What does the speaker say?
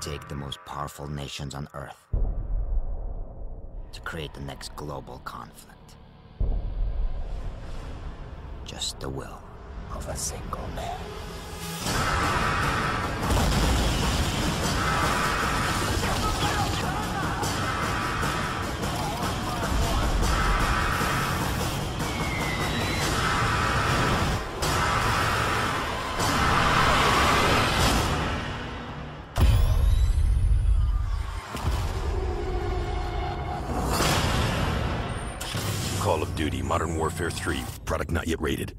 take the most powerful nations on Earth to create the next global conflict. Just the will of a single man. Call of Duty Modern Warfare 3. Product not yet rated.